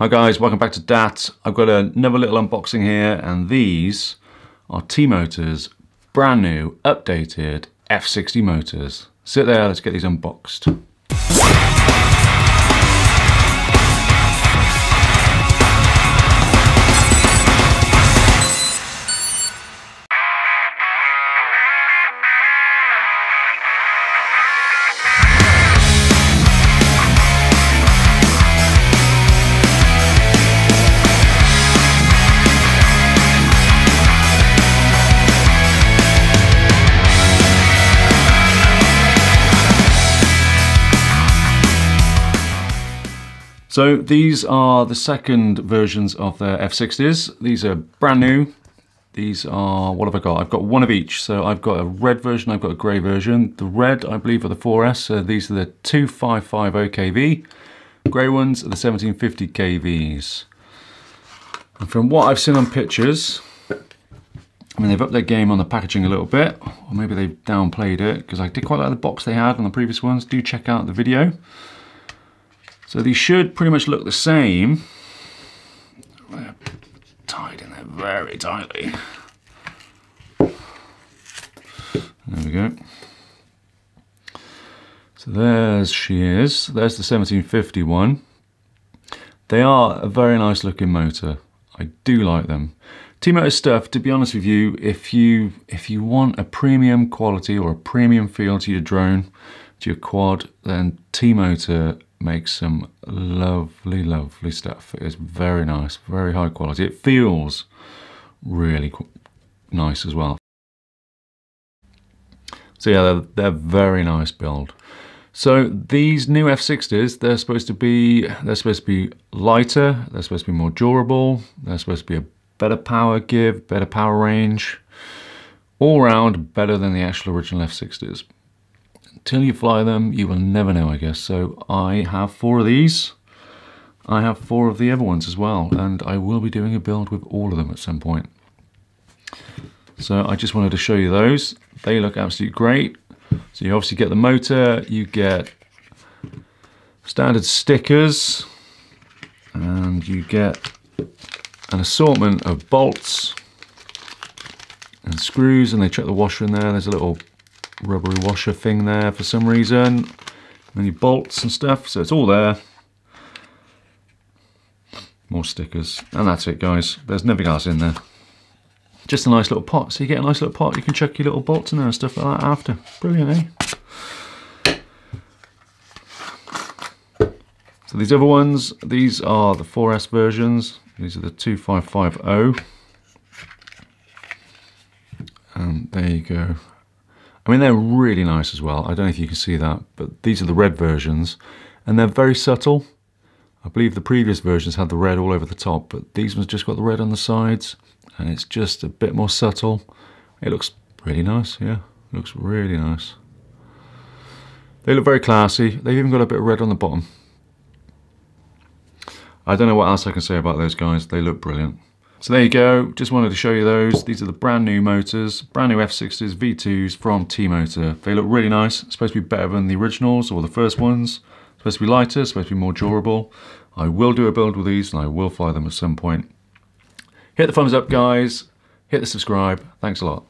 Hi guys, welcome back to DAT. I've got another little unboxing here and these are T-Motors brand new updated F60 motors. Sit there, let's get these unboxed. So these are the second versions of the F60s. These are brand new. These are, what have I got? I've got one of each. So I've got a red version, I've got a grey version. The red, I believe, are the 4S. So these are the 2550 kV. Grey ones are the 1750 kVs. And from what I've seen on pictures, I mean, they've upped their game on the packaging a little bit, or maybe they've downplayed it, because I did quite like the box they had on the previous ones. Do check out the video. So these should pretty much look the same. They're tied in there very tightly. There we go. So there's she is. There's the 1751. They are a very nice looking motor. I do like them. T-Motor stuff, to be honest with you, if you if you want a premium quality or a premium feel to your drone, to your quad, then T-Motor makes some lovely, lovely stuff. It's very nice, very high quality. It feels really nice as well. So yeah, they're, they're very nice build. So these new F60s, they're supposed to be they're supposed to be lighter, they're supposed to be more durable, they're supposed to be a better power give, better power range, all round better than the actual original F60s till you fly them, you will never know, I guess. So I have four of these. I have four of the other ones as well, and I will be doing a build with all of them at some point. So I just wanted to show you those. They look absolutely great. So you obviously get the motor, you get standard stickers, and you get an assortment of bolts and screws, and they chuck the washer in there. There's a little rubbery washer thing there for some reason. Many bolts and stuff, so it's all there. More stickers, and that's it guys. There's nothing else in there. Just a nice little pot, so you get a nice little pot, you can chuck your little bolts in there and stuff like that after. Brilliant, eh? So these other ones, these are the 4S versions. These are the 2550. And there you go. I mean, they're really nice as well. I don't know if you can see that, but these are the red versions, and they're very subtle. I believe the previous versions had the red all over the top, but these ones just got the red on the sides, and it's just a bit more subtle. It looks really nice, yeah. It looks really nice. They look very classy. They've even got a bit of red on the bottom. I don't know what else I can say about those guys. They look brilliant. So there you go, just wanted to show you those. These are the brand new motors, brand new F60s, V2s from T-Motor. They look really nice, supposed to be better than the originals or the first ones. Supposed to be lighter, supposed to be more durable. I will do a build with these and I will fly them at some point. Hit the thumbs up guys, hit the subscribe, thanks a lot.